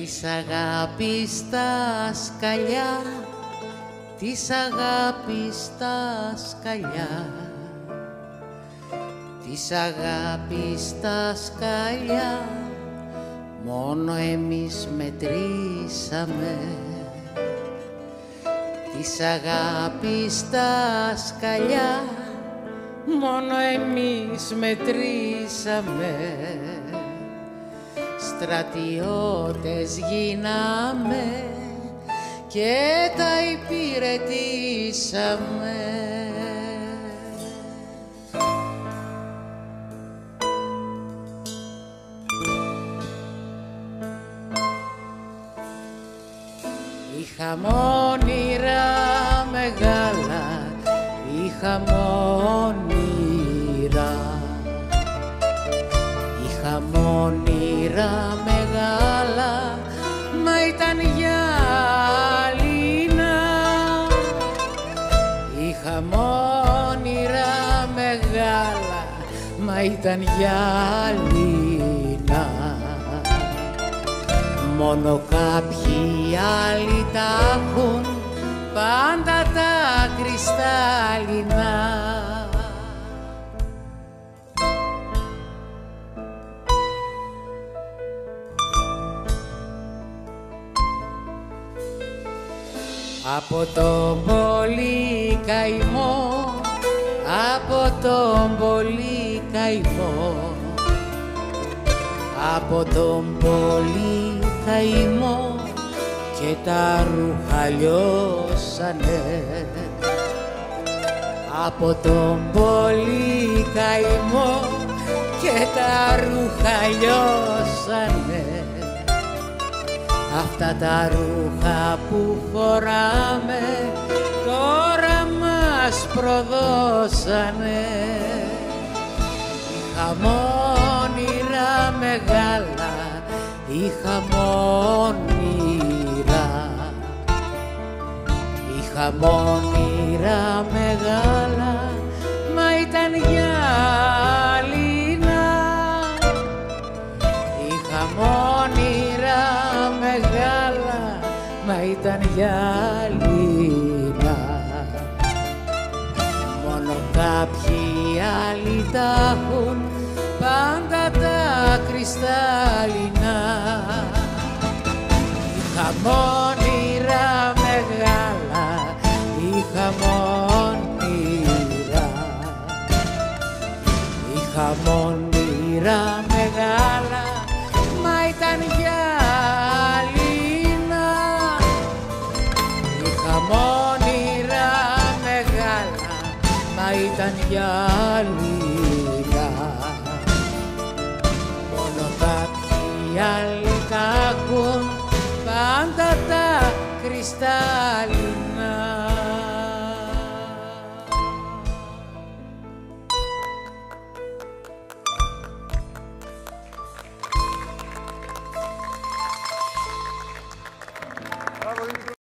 της αγάπης τα σκαλιά της αγάπης τα σκαλιά. Της αγάπης τα σκαλιά μόνο εμείς μετρήσαμε. Της αγάπης τα σκαλιά μόνο εμείς μετρήσαμε στρατιώτες γίναμε και τα υπηρετήσαμε. Είχαμε όνειρα μεγάλα, είχαμε όνειρα ήταν γυάλινα Είχαμε όνειρα μεγάλα, μα ήταν γυάλινα Μόνο κάποιοι άλλοι τα έχουν πάντα τα κρυστάλλινα. Από τον πολύ καημό, από τον πολύ καημό, από τον πολύ καημό και τα ρούχα λιώσανε. Από τον πολύ καημό και τα ρούχα λιώσανε αυτά τα ρούχα που φοράμε τώρα μας προδώσανε. Είχαμε όνειρα μεγάλα είχαμε όνειρα είχαμε όνειρα μεγάλα μα ήταν γυάλινα είχαμε όνειρα μεγάλα μα ήταν γυάλινα μόνο κάποιοι άλλοι τα έχουν πάντα τα κρυστάλλινα. Είχαμε ήταν γυάλινα μόνο κάποιοι άλλοι τα ακούν πάντα τα κρυστάλλινα